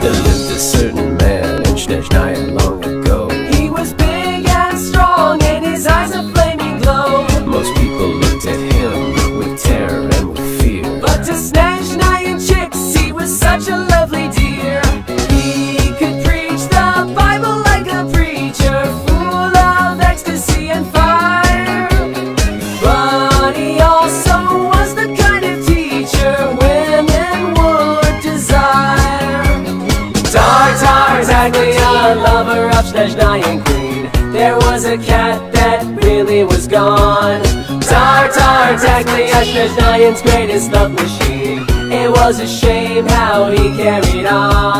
There lived a certain man in Snezhnaya long ago. He was big and strong, and his eyes a flaming glow. Most people looked at him with terror and with fear. But to Snezhnaya Tartaglia, lover of Snezhnayan queen. There was a cat that really was gone. Tar Tartaglia, Snezhnayan's greatest love machine. It was a shame how he carried on.